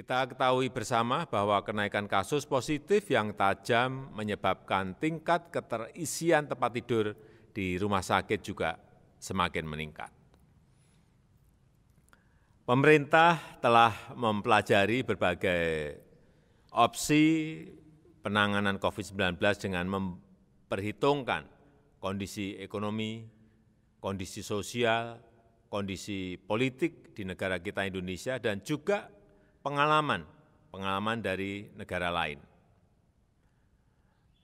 Kita ketahui bersama bahwa kenaikan kasus positif yang tajam menyebabkan tingkat keterisian tempat tidur di rumah sakit juga semakin meningkat. Pemerintah telah mempelajari berbagai opsi penanganan COVID-19 dengan memperhitungkan kondisi ekonomi, kondisi sosial, kondisi politik di negara kita Indonesia, dan juga pengalaman pengalaman dari negara lain.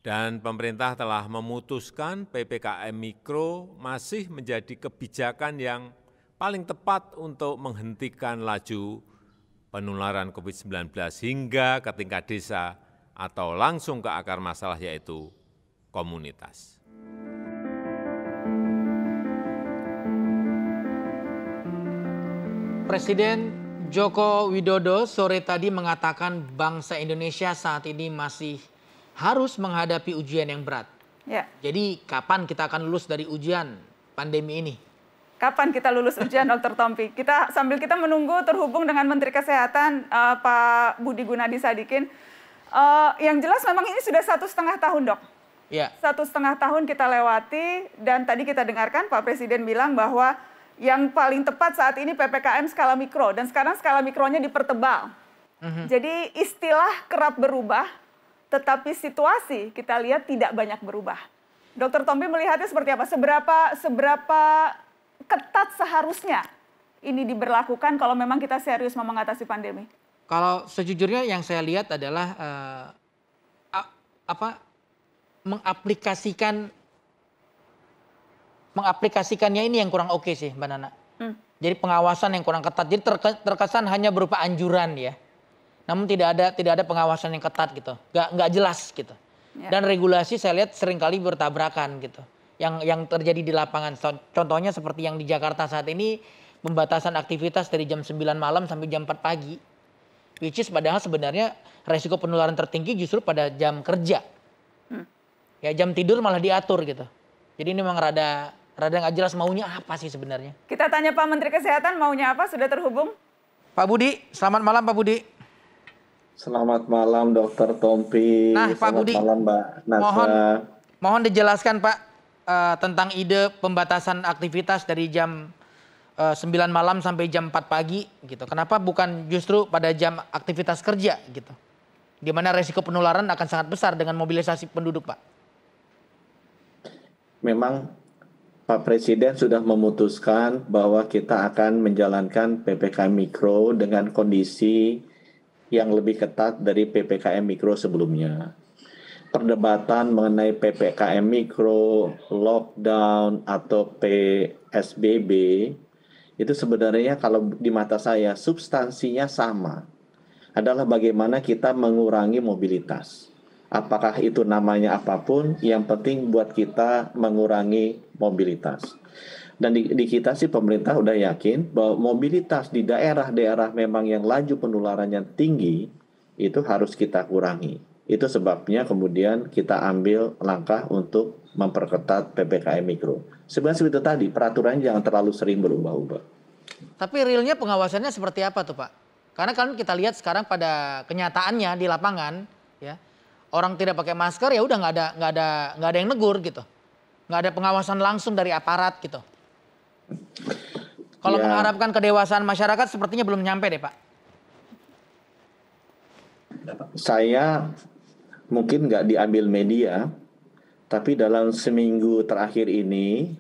Dan pemerintah telah memutuskan PPKM Mikro masih menjadi kebijakan yang paling tepat untuk menghentikan laju penularan COVID-19 hingga ke tingkat desa atau langsung ke akar masalah yaitu komunitas. Presiden Joko Widodo sore tadi mengatakan bangsa Indonesia saat ini masih harus menghadapi ujian yang berat. Ya. Jadi kapan kita akan lulus dari ujian pandemi ini? Kapan kita lulus ujian, Dr. Tompi? Kita sambil kita menunggu terhubung dengan Menteri Kesehatan uh, Pak Budi Gunadi Sadikin. Uh, yang jelas memang ini sudah satu setengah tahun, dok. Ya. Satu setengah tahun kita lewati dan tadi kita dengarkan Pak Presiden bilang bahwa yang paling tepat saat ini PPKM skala mikro dan sekarang skala mikronya dipertebal. Mm-hmm. Jadi istilah kerap berubah, tetapi situasi kita lihat tidak banyak berubah. Dokter Tompi melihatnya seperti apa? Seberapa seberapa ketat seharusnya ini diberlakukan kalau memang kita serius mau mengatasi pandemi? Kalau sejujurnya yang saya lihat adalah uh, apa mengaplikasikan mengaplikasikannya ini yang kurang oke okay sih Mbak Nana. Hmm. Jadi pengawasan yang kurang ketat. Jadi terkesan hanya berupa anjuran ya. Namun tidak ada tidak ada pengawasan yang ketat gitu. Gak nggak jelas gitu. Ya. Dan regulasi saya lihat sering kali bertabrakan gitu. Yang yang terjadi di lapangan. Contohnya seperti yang di Jakarta saat ini pembatasan aktivitas dari jam 9 malam sampai jam 4 pagi. Which is padahal sebenarnya resiko penularan tertinggi justru pada jam kerja. Hmm. Ya jam tidur malah diatur gitu. Jadi ini memang rada rada nggak jelas maunya apa sih sebenarnya. Kita tanya Pak Menteri Kesehatan maunya apa, sudah terhubung? Pak Budi, selamat malam Pak Budi. Selamat malam Dokter Tompi. Nah Pak selamat Budi, malam Mbak Nasa. Mohon, mohon dijelaskan Pak uh, tentang ide pembatasan aktivitas dari jam uh, eh, 9 malam sampai jam 4 pagi gitu. Kenapa bukan justru pada jam aktivitas kerja gitu? Di mana resiko penularan akan sangat besar dengan mobilisasi penduduk Pak. Memang Pak Presiden sudah memutuskan bahwa kita akan menjalankan PPKM Mikro dengan kondisi yang lebih ketat dari PPKM Mikro sebelumnya. Perdebatan mengenai PPKM Mikro, lockdown, atau PSBB itu sebenarnya kalau di mata saya substansinya sama. Adalah bagaimana kita mengurangi mobilitas apakah itu namanya apa pun, yang penting buat kita mengurangi mobilitas. Dan di, di kita sih pemerintah udah yakin bahwa mobilitas di daerah-daerah memang yang laju penularannya tinggi itu harus kita kurangi. Itu sebabnya kemudian kita ambil langkah untuk memperketat PPKM mikro. Sebenarnya seperti itu tadi, peraturannya jangan terlalu sering berubah-ubah. Tapi realnya pengawasannya seperti apa tuh Pak? Karena kan kita lihat sekarang pada kenyataannya di lapangan, ya orang tidak pakai masker ya udah nggak ada nggak ada nggak ada yang negur gitu. Nggak ada pengawasan langsung dari aparat gitu. Kalau ya. mengharapkan kedewasaan masyarakat sepertinya belum nyampe deh pak. Saya mungkin nggak diambil media tapi dalam seminggu terakhir ini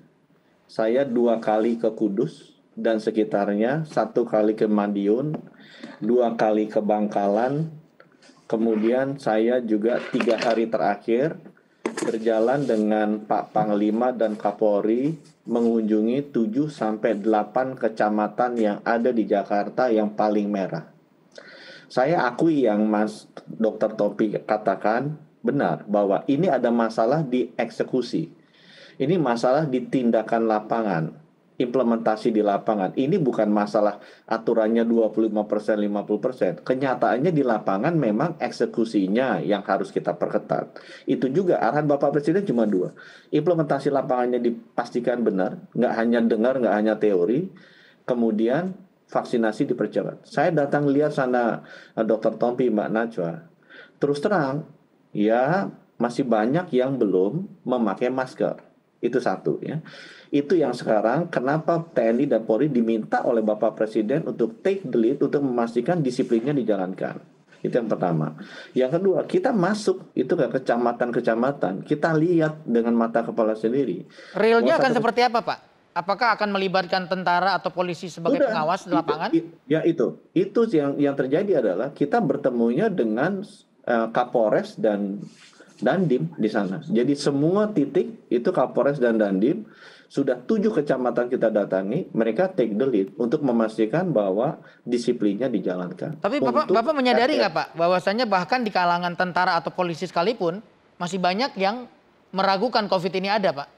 saya dua kali ke Kudus dan sekitarnya satu kali ke Madiun dua kali ke Bangkalan Kemudian saya juga tiga hari terakhir berjalan dengan Pak Panglima dan Kapolri mengunjungi 7 sampai 8 kecamatan yang ada di Jakarta yang paling merah. Saya akui yang Mas Dr. Topi katakan benar bahwa ini ada masalah di eksekusi. Ini masalah di tindakan lapangan implementasi di lapangan. Ini bukan masalah aturannya 25%, 50%. Kenyataannya di lapangan memang eksekusinya yang harus kita perketat. Itu juga arahan Bapak Presiden cuma dua. Implementasi lapangannya dipastikan benar, nggak hanya dengar, nggak hanya teori. Kemudian vaksinasi dipercepat. Saya datang lihat sana eh, Dr. Tompi, Mbak Najwa. Terus terang, ya masih banyak yang belum memakai masker. Itu satu ya. Itu yang sekarang kenapa TNI dan Polri diminta oleh Bapak Presiden untuk take the lead untuk memastikan disiplinnya dijalankan. Itu yang pertama. Yang kedua, kita masuk itu ke kecamatan-kecamatan. Kita lihat dengan mata kepala sendiri. Realnya akan seperti apa, Pak? Apakah akan melibatkan tentara atau polisi sebagai Udah, pengawas di lapangan? Itu, ya itu, itu yang yang terjadi adalah kita bertemunya dengan uh, Kapolres dan Dandim di sana. Jadi semua titik itu Kapolres dan Dandim sudah tujuh kecamatan kita datangi, mereka take the lead untuk memastikan bahwa disiplinnya dijalankan. Tapi Bapak, Bapak menyadari nggak Pak, bahwasanya bahkan di kalangan tentara atau polisi sekalipun masih banyak yang meragukan COVID ini ada Pak?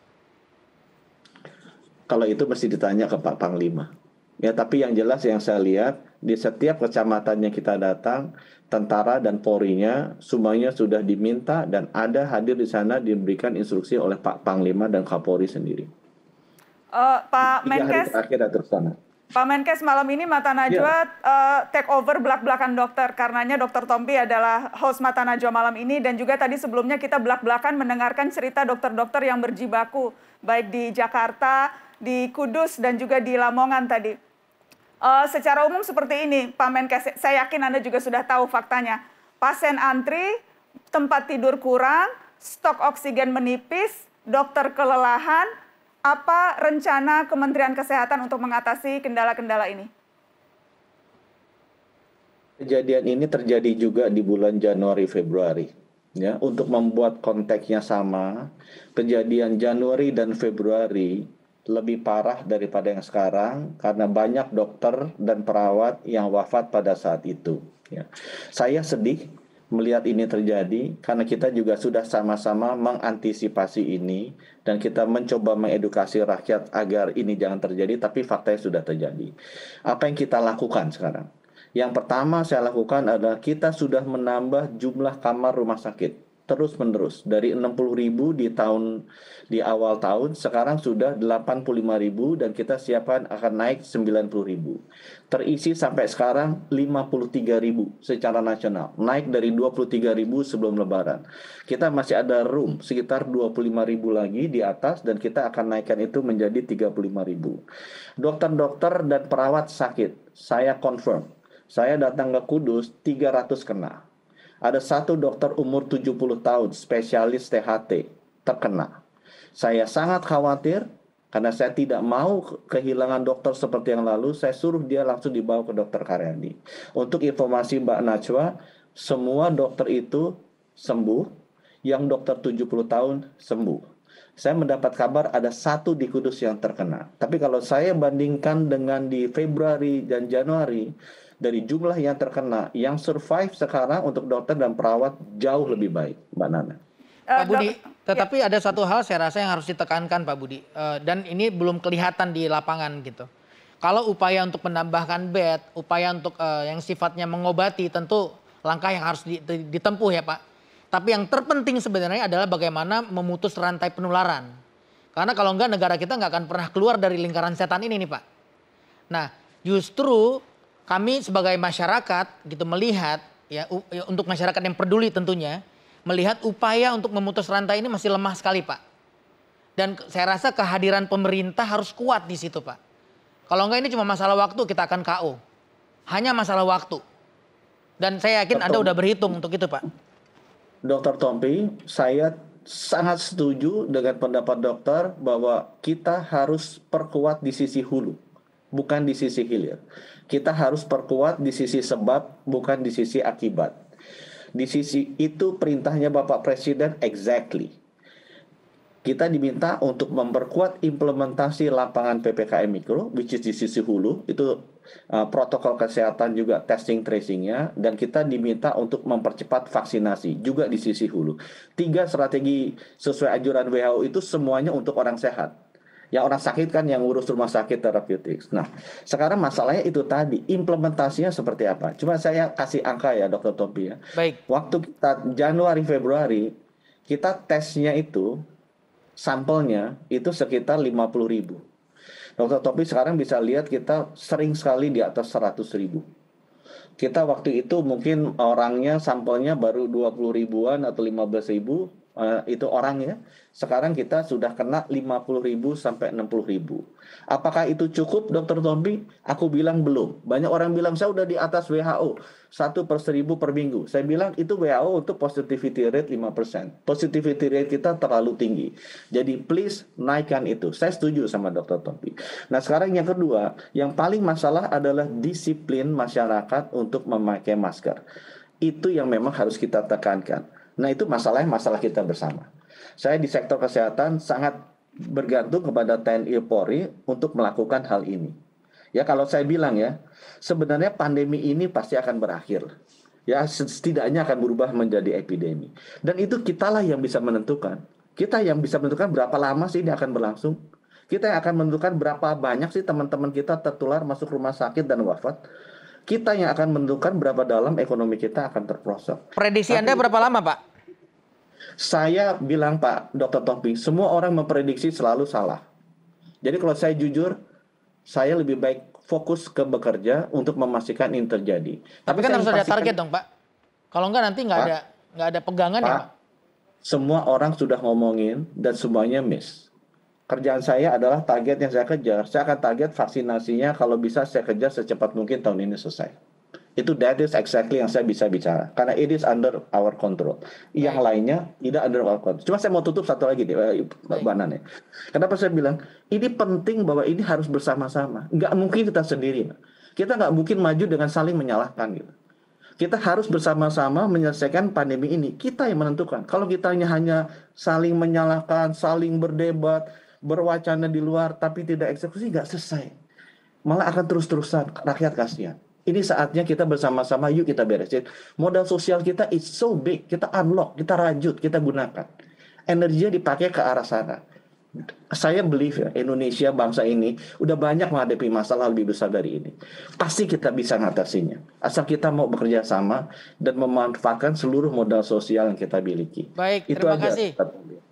Kalau itu mesti ditanya ke Pak Panglima. Ya, tapi yang jelas yang saya lihat di setiap kecamatan yang kita datang, tentara dan Polri-nya semuanya sudah diminta dan ada hadir di sana diberikan instruksi oleh Pak Panglima dan Kapolri sendiri. Uh, Pak Menkes, Pak Menkes malam ini Mata Najwa yeah. uh, take over belak-belakan dokter karenanya Dokter Tompi adalah host Mata Najwa malam ini dan juga tadi sebelumnya kita belak-belakan mendengarkan cerita dokter-dokter yang berjibaku baik di Jakarta, di Kudus dan juga di Lamongan tadi. Uh, secara umum seperti ini, Pak Menkes, saya yakin Anda juga sudah tahu faktanya. Pasien antri, tempat tidur kurang, stok oksigen menipis, dokter kelelahan. Apa rencana Kementerian Kesehatan untuk mengatasi kendala-kendala ini? Kejadian ini terjadi juga di bulan Januari Februari. Ya, untuk membuat konteksnya sama, kejadian Januari dan Februari lebih parah daripada yang sekarang karena banyak dokter dan perawat yang wafat pada saat itu. Ya. Saya sedih melihat ini terjadi karena kita juga sudah sama-sama mengantisipasi ini dan kita mencoba mengedukasi rakyat agar ini jangan terjadi tapi faktanya sudah terjadi. Apa yang kita lakukan sekarang? Yang pertama saya lakukan adalah kita sudah menambah jumlah kamar rumah sakit terus menerus dari 60 ribu di tahun di awal tahun sekarang sudah 85 ribu dan kita siapkan akan naik 90 ribu. Terisi sampai sekarang 53 ribu secara nasional. Naik dari 23 ribu sebelum lebaran. Kita masih ada room sekitar 25 ribu lagi di atas dan kita akan naikkan itu menjadi 35 ribu. Dokter-dokter dan perawat sakit saya confirm. Saya datang ke Kudus 300 kena ada satu dokter umur 70 tahun, spesialis THT, terkena. Saya sangat khawatir karena saya tidak mau kehilangan dokter seperti yang lalu, saya suruh dia langsung dibawa ke dokter Karyadi. Untuk informasi Mbak Najwa, semua dokter itu sembuh, yang dokter 70 tahun sembuh. Saya mendapat kabar ada satu di Kudus yang terkena. Tapi kalau saya bandingkan dengan di Februari dan Januari, dari jumlah yang terkena, yang survive sekarang untuk dokter dan perawat jauh lebih baik, Mbak Nana. Pak Budi, tetapi ya. ada satu hal saya rasa yang harus ditekankan Pak Budi, uh, dan ini belum kelihatan di lapangan gitu. Kalau upaya untuk menambahkan bed, upaya untuk uh, yang sifatnya mengobati, tentu langkah yang harus ditempuh ya Pak. Tapi yang terpenting sebenarnya adalah bagaimana memutus rantai penularan. Karena kalau enggak negara kita nggak akan pernah keluar dari lingkaran setan ini nih Pak. Nah justru kami sebagai masyarakat gitu melihat ya, ya untuk masyarakat yang peduli tentunya melihat upaya untuk memutus rantai ini masih lemah sekali Pak. Dan saya rasa kehadiran pemerintah harus kuat di situ Pak. Kalau enggak ini cuma masalah waktu kita akan KO. Hanya masalah waktu. Dan saya yakin Dr. Anda udah berhitung untuk itu Pak. Dokter Tompi, saya sangat setuju dengan pendapat dokter bahwa kita harus perkuat di sisi hulu, bukan di sisi hilir kita harus perkuat di sisi sebab bukan di sisi akibat. Di sisi itu perintahnya Bapak Presiden exactly. Kita diminta untuk memperkuat implementasi lapangan PPKM Mikro, which is di sisi hulu, itu uh, protokol kesehatan juga testing tracingnya, dan kita diminta untuk mempercepat vaksinasi juga di sisi hulu. Tiga strategi sesuai anjuran WHO itu semuanya untuk orang sehat yang orang sakit kan yang ngurus rumah sakit terapeutik. Nah, sekarang masalahnya itu tadi, implementasinya seperti apa? Cuma saya kasih angka ya, Dokter Topi ya. Baik. Waktu kita Januari Februari, kita tesnya itu sampelnya itu sekitar 50 ribu. Dokter Topi sekarang bisa lihat kita sering sekali di atas 100 ribu. Kita waktu itu mungkin orangnya sampelnya baru 20 ribuan atau 15 ribu, uh, itu orangnya. Sekarang kita sudah kena 50 ribu sampai 60 ribu. Apakah itu cukup dokter Tompi? Aku bilang belum. Banyak orang bilang saya udah di atas WHO. Satu per seribu per minggu. Saya bilang itu WHO untuk positivity rate 5%. Positivity rate kita terlalu tinggi. Jadi please naikkan itu. Saya setuju sama dokter Tompi. Nah sekarang yang kedua, yang paling masalah adalah disiplin masyarakat untuk memakai masker. Itu yang memang harus kita tekankan. Nah itu masalahnya masalah kita bersama. Saya di sektor kesehatan sangat bergantung kepada TNI Polri untuk melakukan hal ini. Ya kalau saya bilang ya, sebenarnya pandemi ini pasti akan berakhir. Ya setidaknya akan berubah menjadi epidemi. Dan itu kitalah yang bisa menentukan. Kita yang bisa menentukan berapa lama sih ini akan berlangsung. Kita yang akan menentukan berapa banyak sih teman-teman kita tertular masuk rumah sakit dan wafat. Kita yang akan menentukan berapa dalam ekonomi kita akan terprosok. Prediksi Anda berapa lama, Pak? Saya bilang Pak Dr. Topi, semua orang memprediksi selalu salah. Jadi kalau saya jujur, saya lebih baik fokus ke bekerja untuk memastikan ini terjadi. Tapi, kan harus ada target dong Pak. Kalau enggak nanti nggak ada nggak ada pegangan ya, Pak, ya Pak. Semua orang sudah ngomongin dan semuanya miss. Kerjaan saya adalah target yang saya kejar. Saya akan target vaksinasinya kalau bisa saya kejar secepat mungkin tahun ini selesai. Itu that is exactly yang saya bisa bicara. Karena it is under our control. Yang Baik. lainnya tidak under our control. Cuma saya mau tutup satu lagi deh, Mbak Banan ya. Kenapa saya bilang ini penting bahwa ini harus bersama-sama. Nggak mungkin kita sendiri. Kita nggak mungkin maju dengan saling menyalahkan gitu. Kita harus bersama-sama menyelesaikan pandemi ini. Kita yang menentukan. Kalau kita hanya saling menyalahkan, saling berdebat, berwacana di luar, tapi tidak eksekusi, nggak selesai. Malah akan terus-terusan rakyat kasihan. Ini saatnya kita bersama-sama yuk kita beresin. Modal sosial kita is so big. Kita unlock, kita rajut, kita gunakan. Energinya dipakai ke arah sana. Saya believe ya, Indonesia bangsa ini udah banyak menghadapi masalah lebih besar dari ini. Pasti kita bisa ngatasinya. Asal kita mau bekerja sama dan memanfaatkan seluruh modal sosial yang kita miliki. Baik, Itu terima aja. kasih.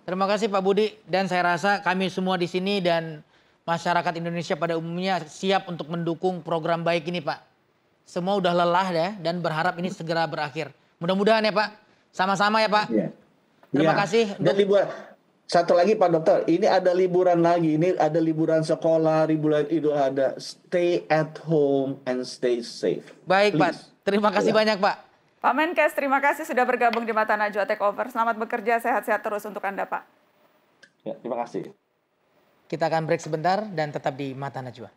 Terima kasih Pak Budi dan saya rasa kami semua di sini dan masyarakat Indonesia pada umumnya siap untuk mendukung program baik ini Pak. Semua udah lelah ya dan berharap ini segera berakhir. Mudah-mudahan ya Pak. Sama-sama ya Pak. Ya. Terima ya. kasih. Dan liburan satu lagi Pak Dokter, ini ada liburan lagi. Ini ada liburan sekolah, liburan itu ada. Stay at home and stay safe. Baik Please. Pak. Terima kasih ya. banyak Pak. Pak Menkes, terima kasih sudah bergabung di Mata Najwa Takeover. Selamat bekerja, sehat-sehat terus untuk Anda Pak. Ya, terima kasih. Kita akan break sebentar dan tetap di Mata Najwa.